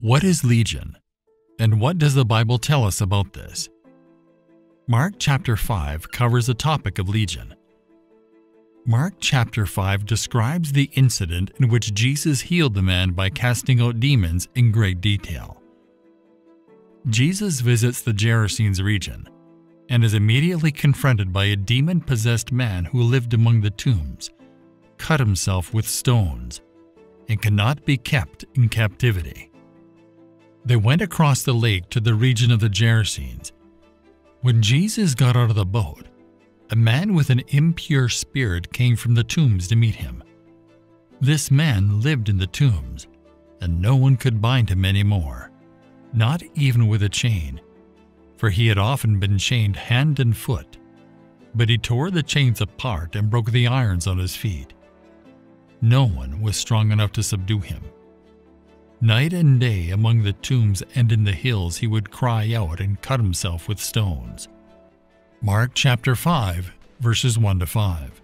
What is Legion? And what does the Bible tell us about this? Mark chapter 5 covers the topic of Legion. Mark chapter 5 describes the incident in which Jesus healed the man by casting out demons in great detail. Jesus visits the Gerasenes region and is immediately confronted by a demon possessed man who lived among the tombs, cut himself with stones, and cannot be kept in captivity. They went across the lake to the region of the Gerasenes. When Jesus got out of the boat, a man with an impure spirit came from the tombs to meet him. This man lived in the tombs, and no one could bind him any more, not even with a chain, for he had often been chained hand and foot. But he tore the chains apart and broke the irons on his feet. No one was strong enough to subdue him. Night and day among the tombs and in the hills he would cry out and cut himself with stones. Mark chapter 5, verses 1 to 5.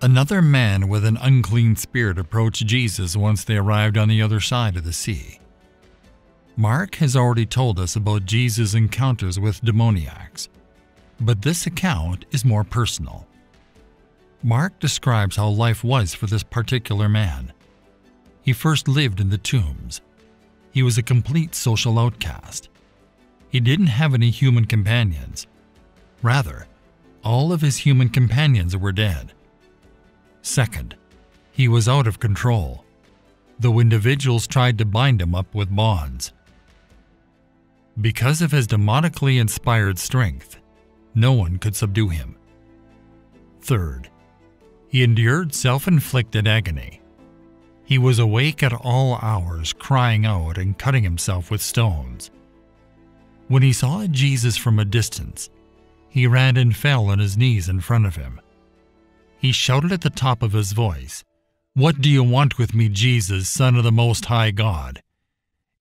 Another man with an unclean spirit approached Jesus once they arrived on the other side of the sea. Mark has already told us about Jesus' encounters with demoniacs, but this account is more personal. Mark describes how life was for this particular man. He first lived in the tombs. He was a complete social outcast. He didn't have any human companions. Rather, all of his human companions were dead. Second, he was out of control, though individuals tried to bind him up with bonds. Because of his demonically inspired strength, no one could subdue him. Third, he endured self inflicted agony. He was awake at all hours, crying out and cutting himself with stones. When he saw Jesus from a distance, he ran and fell on his knees in front of him. He shouted at the top of his voice, What do you want with me, Jesus, Son of the Most High God?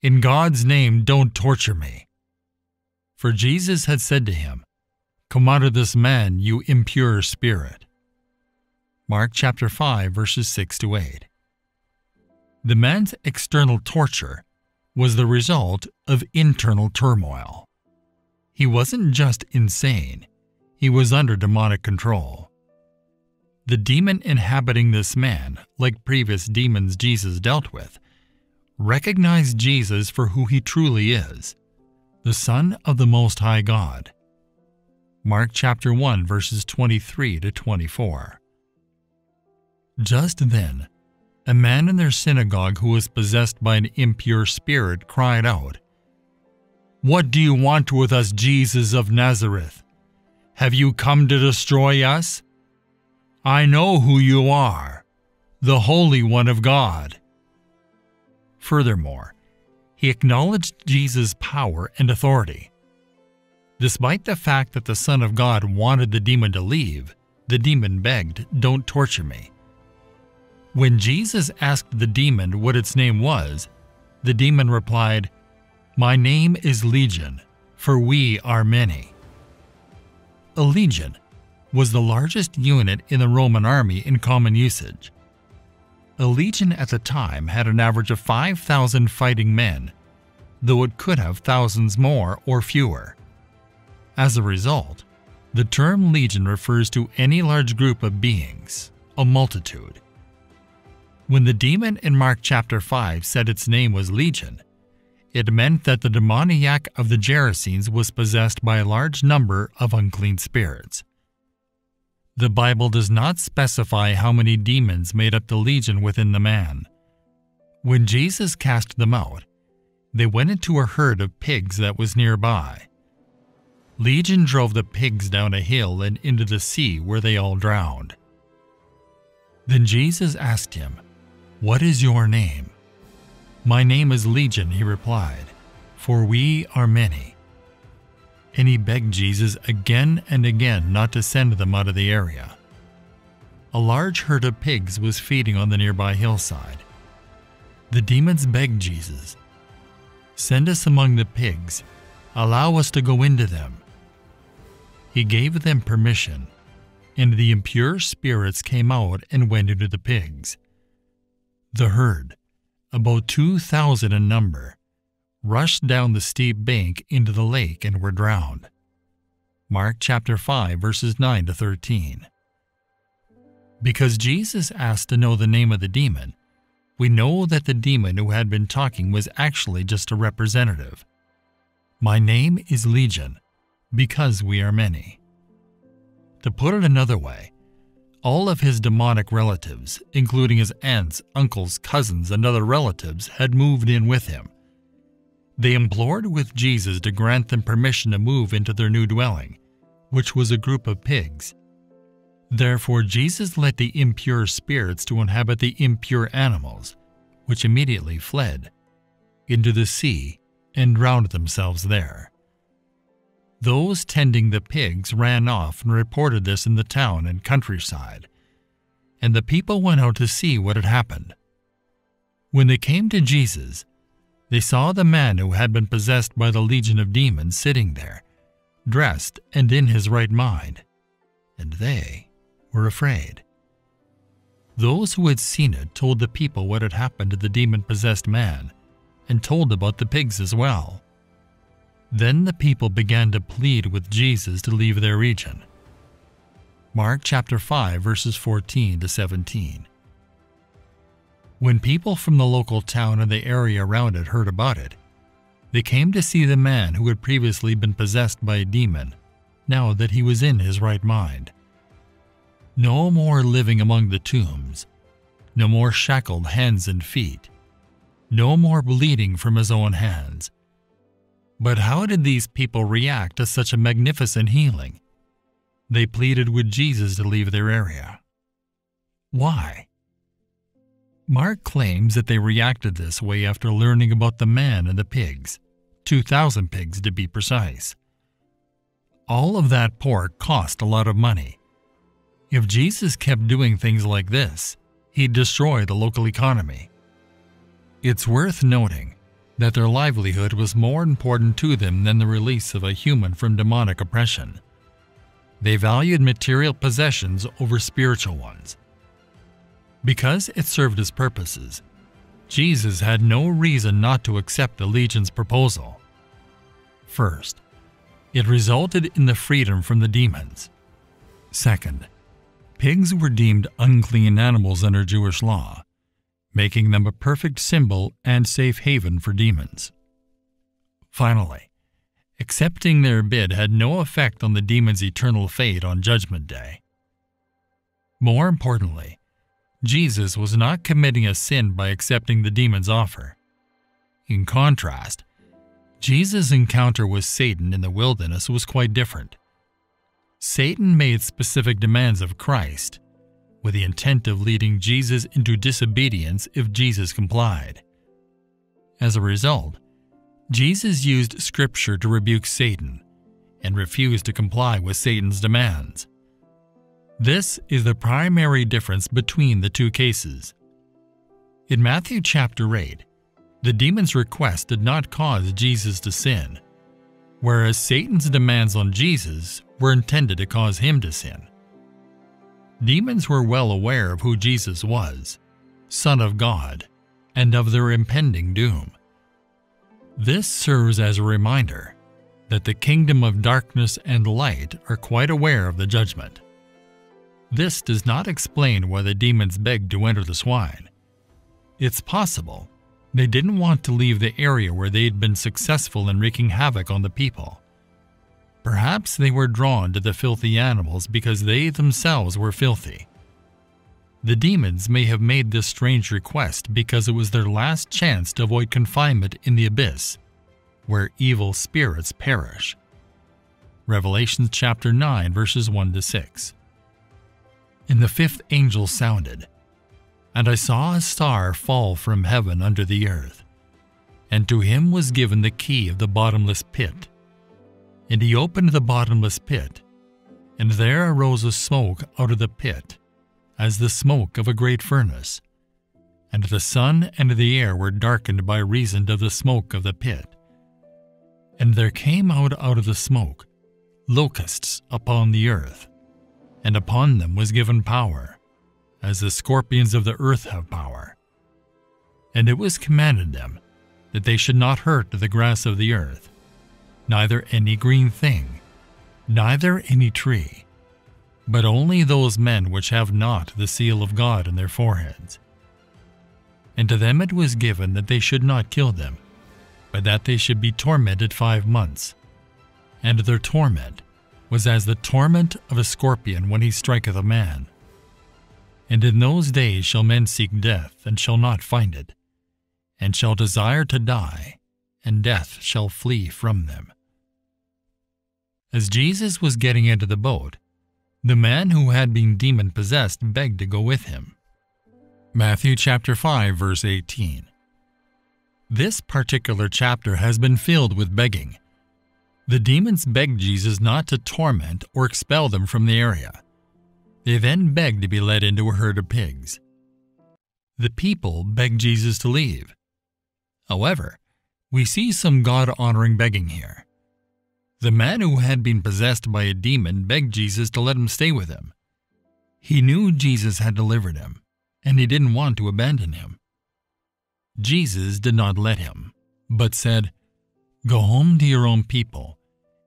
In God's name, don't torture me. For Jesus had said to him, Come out of this man, you impure spirit. Mark chapter 5 verses 6 to 8. The man's external torture was the result of internal turmoil. He wasn't just insane, he was under demonic control. The demon inhabiting this man, like previous demons Jesus dealt with, recognized Jesus for who he truly is the Son of the Most High God. Mark chapter 1 verses 23 to 24. Just then, a man in their synagogue who was possessed by an impure spirit cried out, What do you want with us, Jesus of Nazareth? Have you come to destroy us? I know who you are, the Holy One of God. Furthermore, he acknowledged Jesus' power and authority. Despite the fact that the Son of God wanted the demon to leave, the demon begged, Don't torture me. When Jesus asked the demon what its name was, the demon replied, My name is Legion, for we are many. A legion was the largest unit in the Roman army in common usage. A legion at the time had an average of 5,000 fighting men, though it could have thousands more or fewer. As a result, the term legion refers to any large group of beings, a multitude. When the demon in Mark chapter 5 said its name was Legion, it meant that the demoniac of the Gerasenes was possessed by a large number of unclean spirits. The Bible does not specify how many demons made up the legion within the man. When Jesus cast them out, they went into a herd of pigs that was nearby. Legion drove the pigs down a hill and into the sea where they all drowned. Then Jesus asked him, What is your name? My name is Legion, he replied, for we are many and he begged Jesus again and again not to send them out of the area. A large herd of pigs was feeding on the nearby hillside. The demons begged Jesus, Send us among the pigs, allow us to go into them. He gave them permission, and the impure spirits came out and went into the pigs. The herd, about 2,000 in number, rushed down the steep bank into the lake and were drowned. Mark chapter 5 verses 9 to 13. Because Jesus asked to know the name of the demon, we know that the demon who had been talking was actually just a representative. My name is Legion, because we are many. To put it another way, all of his demonic relatives, including his aunts, uncles, cousins, and other relatives, had moved in with him. They implored with Jesus to grant them permission to move into their new dwelling, which was a group of pigs. Therefore, Jesus let the impure spirits to inhabit the impure animals, which immediately fled into the sea and drowned themselves there. Those tending the pigs ran off and reported this in the town and countryside, and the people went out to see what had happened. When they came to Jesus, they saw the man who had been possessed by the legion of demons sitting there, dressed and in his right mind, and they were afraid. Those who had seen it told the people what had happened to the demon possessed man, and told about the pigs as well. Then the people began to plead with Jesus to leave their region. Mark chapter 5 verses 14 to 17. When people from the local town and the area around it heard about it, they came to see the man who had previously been possessed by a demon, now that he was in his right mind. No more living among the tombs, no more shackled hands and feet, no more bleeding from his own hands, but how did these people react to such a magnificent healing? They pleaded with Jesus to leave their area. Why? Mark claims that they reacted this way after learning about the man and the pigs, 2,000 pigs to be precise. All of that pork cost a lot of money. If Jesus kept doing things like this, he'd destroy the local economy. It's worth noting that their livelihood was more important to them than the release of a human from demonic oppression. They valued material possessions over spiritual ones. Because it served his purposes, Jesus had no reason not to accept the Legion's proposal. First, it resulted in the freedom from the demons. Second, pigs were deemed unclean animals under Jewish law, making them a perfect symbol and safe haven for demons. Finally, accepting their bid had no effect on the demon's eternal fate on Judgment Day. More importantly, Jesus was not committing a sin by accepting the demon's offer. In contrast, Jesus' encounter with Satan in the wilderness was quite different. Satan made specific demands of Christ, with the intent of leading Jesus into disobedience if Jesus complied. As a result, Jesus used Scripture to rebuke Satan and refused to comply with Satan's demands. This is the primary difference between the two cases. In Matthew chapter 8, the demon's request did not cause Jesus to sin, whereas Satan's demands on Jesus were intended to cause him to sin. Demons were well aware of who Jesus was, Son of God, and of their impending doom. This serves as a reminder that the kingdom of darkness and light are quite aware of the judgment. This does not explain why the demons begged to enter the swine. It's possible they didn't want to leave the area where they'd been successful in wreaking havoc on the people. Perhaps they were drawn to the filthy animals because they themselves were filthy. The demons may have made this strange request because it was their last chance to avoid confinement in the abyss, where evil spirits perish. Revelation chapter 9 verses 1 to 6. And the fifth angel sounded, and I saw a star fall from heaven under the earth, and to him was given the key of the bottomless pit. And he opened the bottomless pit, and there arose a smoke out of the pit, as the smoke of a great furnace. And the sun and the air were darkened by reason of the smoke of the pit. And there came out out of the smoke locusts upon the earth, and upon them was given power, as the scorpions of the earth have power. And it was commanded them that they should not hurt the grass of the earth, neither any green thing, neither any tree, but only those men which have not the seal of God in their foreheads. And to them it was given that they should not kill them, but that they should be tormented five months. And their torment was as the torment of a scorpion when he striketh a man. And in those days shall men seek death, and shall not find it, and shall desire to die, and death shall flee from them. As Jesus was getting into the boat, the man who had been demon possessed begged to go with him. Matthew chapter 5 verse 18. This particular chapter has been filled with begging. The demons begged Jesus not to torment or expel them from the area. They then begged to be led into a herd of pigs. The people begged Jesus to leave. However, we see some God honoring begging here. The man who had been possessed by a demon begged Jesus to let him stay with him. He knew Jesus had delivered him, and he didn't want to abandon him. Jesus did not let him, but said, Go home to your own people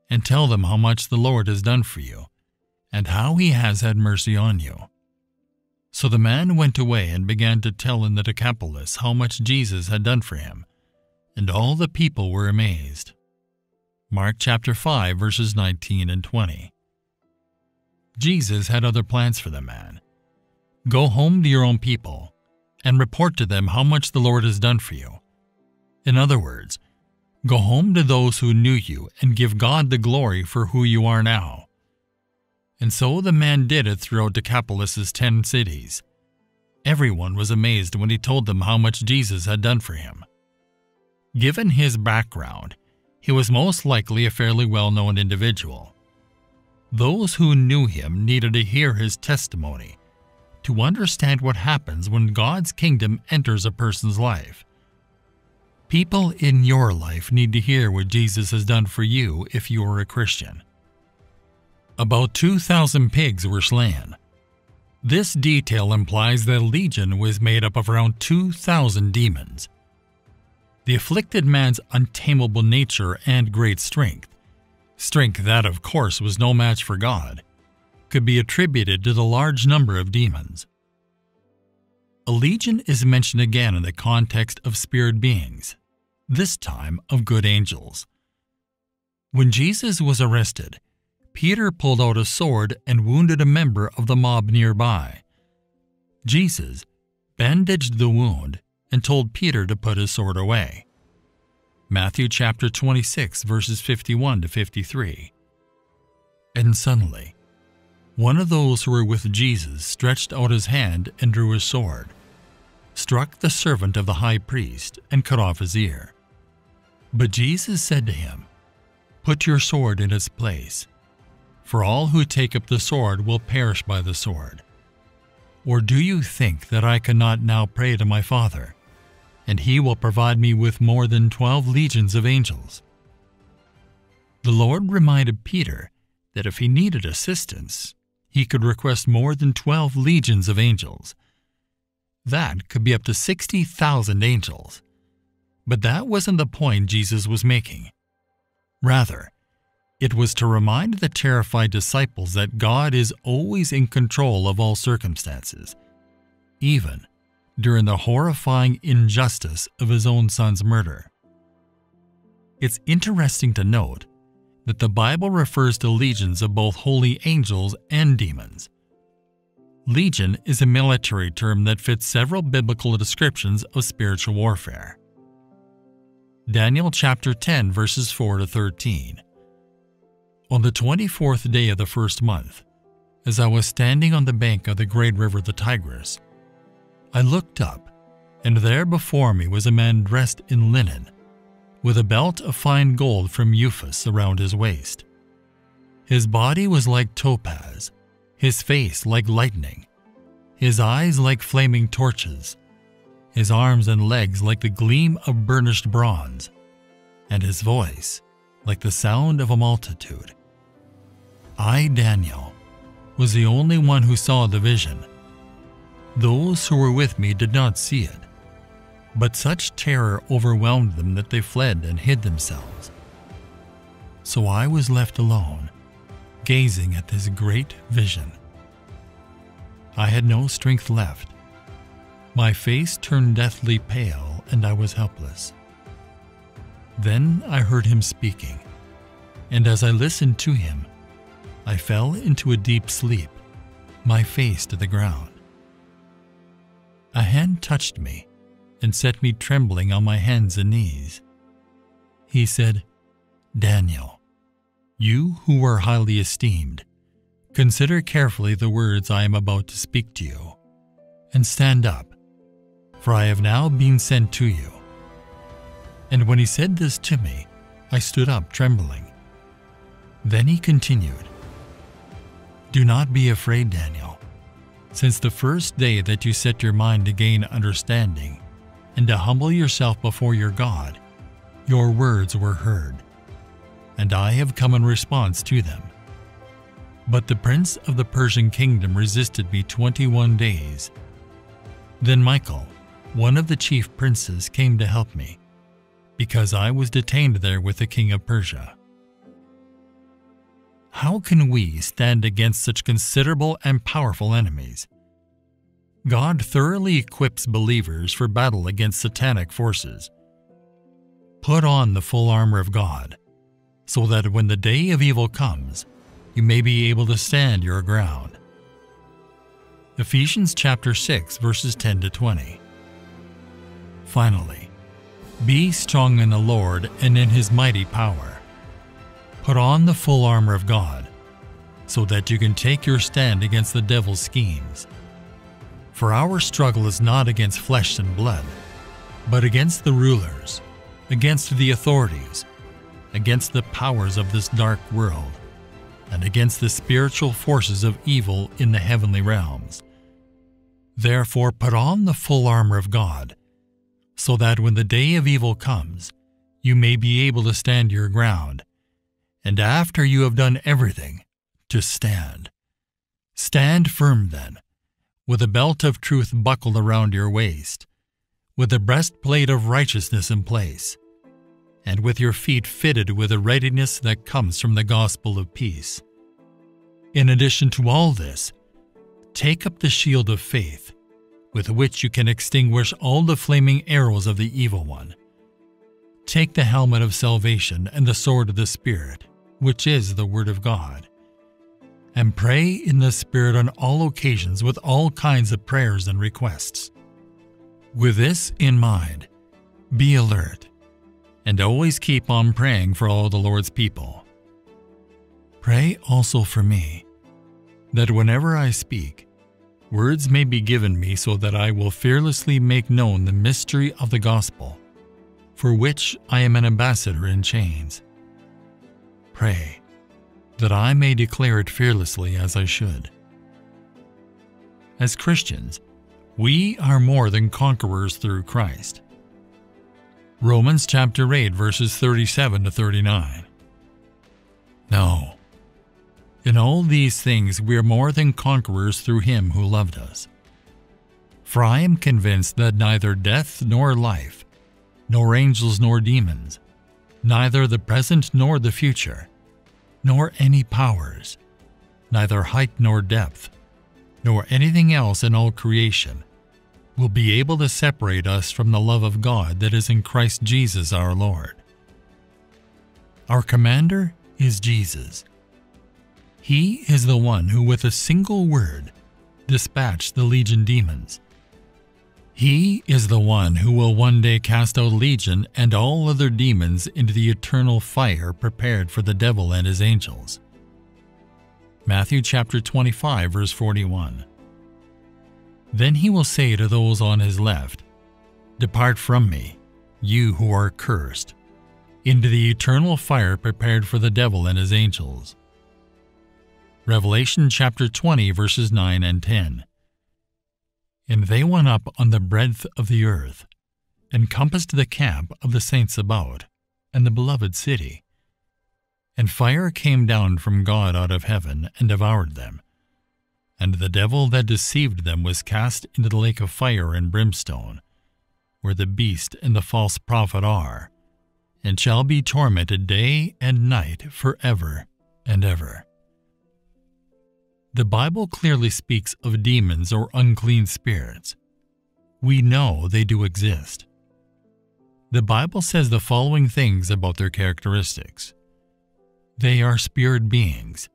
and tell them how much the Lord has done for you and how he has had mercy on you. So the man went away and began to tell in the Decapolis how much Jesus had done for him, and all the people were amazed. Mark chapter 5 verses 19 and 20. Jesus had other plans for the man. Go home to your own people and report to them how much the Lord has done for you. In other words, go home to those who knew you and give God the glory for who you are now. And so the man did it throughout Decapolis's ten cities. Everyone was amazed when he told them how much Jesus had done for him. Given his background, he was most likely a fairly well known individual. Those who knew him needed to hear his testimony to understand what happens when God's kingdom enters a person's life. People in your life need to hear what Jesus has done for you if you are a Christian. About 2,000 pigs were slain. This detail implies that a Legion was made up of around 2,000 demons the afflicted man's untamable nature and great strength, strength that, of course, was no match for God, could be attributed to the large number of demons. A legion is mentioned again in the context of spirit beings, this time of good angels. When Jesus was arrested, Peter pulled out a sword and wounded a member of the mob nearby. Jesus bandaged the wound and told Peter to put his sword away. Matthew chapter 26 verses 51 to 53. And suddenly, one of those who were with Jesus stretched out his hand and drew his sword, struck the servant of the high priest, and cut off his ear. But Jesus said to him, Put your sword in its place, for all who take up the sword will perish by the sword. Or do you think that I cannot now pray to my Father, and he will provide me with more than twelve legions of angels. The Lord reminded Peter that if he needed assistance, he could request more than twelve legions of angels. That could be up to 60,000 angels. But that wasn't the point Jesus was making. Rather, it was to remind the terrified disciples that God is always in control of all circumstances, even during the horrifying injustice of his own son's murder. It's interesting to note that the Bible refers to legions of both holy angels and demons. Legion is a military term that fits several biblical descriptions of spiritual warfare. Daniel chapter 10 verses 4 to 13. On the 24th day of the first month, as I was standing on the bank of the great river the Tigris, I looked up, and there before me was a man dressed in linen, with a belt of fine gold from Uphaz around his waist. His body was like topaz, his face like lightning, his eyes like flaming torches, his arms and legs like the gleam of burnished bronze, and his voice like the sound of a multitude. I, Daniel, was the only one who saw the vision those who were with me did not see it. But such terror overwhelmed them that they fled and hid themselves. So I was left alone, gazing at this great vision. I had no strength left. My face turned deathly pale, and I was helpless. Then I heard him speaking, and as I listened to him, I fell into a deep sleep, my face to the ground. A hand touched me and set me trembling on my hands and knees. He said, Daniel, you who are highly esteemed, consider carefully the words I am about to speak to you, and stand up, for I have now been sent to you. And when he said this to me, I stood up trembling. Then he continued, Do not be afraid, Daniel, since the first day that you set your mind to gain understanding and to humble yourself before your God, your words were heard, and I have come in response to them. But the prince of the Persian kingdom resisted me 21 days. Then Michael, one of the chief princes, came to help me, because I was detained there with the king of Persia. How can we stand against such considerable and powerful enemies? God thoroughly equips believers for battle against satanic forces. Put on the full armor of God, so that when the day of evil comes, you may be able to stand your ground. Ephesians chapter 6 verses 10 to 20. Finally, be strong in the Lord and in his mighty power. Put on the full armor of God, so that you can take your stand against the devil's schemes. For our struggle is not against flesh and blood, but against the rulers, against the authorities, against the powers of this dark world, and against the spiritual forces of evil in the heavenly realms. Therefore, put on the full armor of God, so that when the day of evil comes, you may be able to stand your ground, and after you have done everything, to stand. Stand firm then with a belt of truth buckled around your waist, with a breastplate of righteousness in place, and with your feet fitted with a readiness that comes from the gospel of peace. In addition to all this, take up the shield of faith, with which you can extinguish all the flaming arrows of the evil one. Take the helmet of salvation and the sword of the Spirit, which is the Word of God and pray in the Spirit on all occasions with all kinds of prayers and requests. With this in mind, be alert and always keep on praying for all the Lord's people. Pray also for me, that whenever I speak, words may be given me so that I will fearlessly make known the mystery of the gospel, for which I am an ambassador in chains. Pray that I may declare it fearlessly as I should. As Christians, we are more than conquerors through Christ. Romans chapter 8 verses 37 to 39. No. In all these things we are more than conquerors through him who loved us. For I am convinced that neither death nor life, nor angels nor demons, neither the present nor the future, nor any powers, neither height nor depth, nor anything else in all creation, will be able to separate us from the love of God that is in Christ Jesus our Lord. Our commander is Jesus. He is the one who, with a single word, dispatched the legion demons he is the one who will one day cast out Legion and all other demons into the eternal fire prepared for the devil and his angels. Matthew chapter 25 verse 41. Then he will say to those on his left, Depart from me, you who are cursed, into the eternal fire prepared for the devil and his angels. Revelation chapter 20 verses 9 and 10. And they went up on the breadth of the earth, and compassed the camp of the saints about, and the beloved city. And fire came down from God out of heaven, and devoured them. And the devil that deceived them was cast into the lake of fire and brimstone, where the beast and the false prophet are, and shall be tormented day and night forever and ever. The Bible clearly speaks of demons or unclean spirits. We know they do exist. The Bible says the following things about their characteristics they are spirit beings,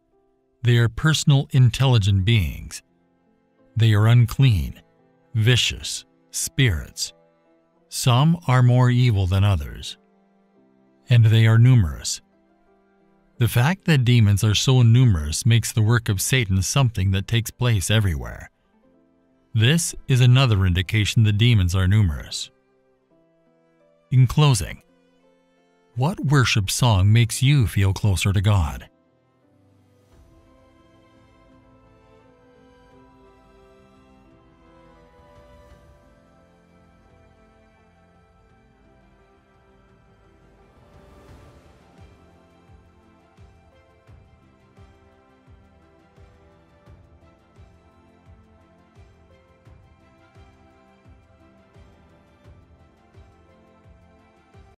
they are personal, intelligent beings, they are unclean, vicious, spirits. Some are more evil than others, and they are numerous. The fact that demons are so numerous makes the work of Satan something that takes place everywhere. This is another indication the demons are numerous. In closing, what worship song makes you feel closer to God?